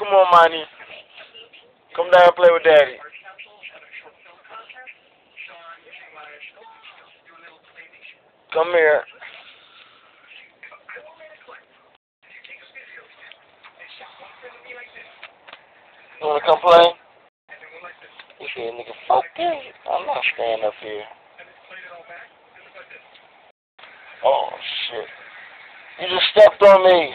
Come on, Moni. Come down and play with Daddy. Come here. You wanna come play? You said, nigga, fuck that. I'm not staying up here. Oh, shit. You just stepped on me.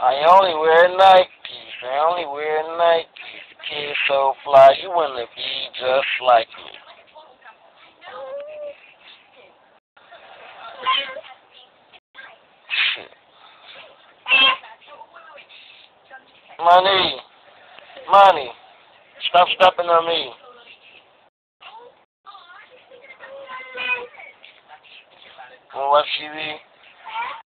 I only wear Nikes. I only wear Nikes. Kid so fly, you wanna be just like me. Moni. Moni. Stop stepping on me. Watch TV?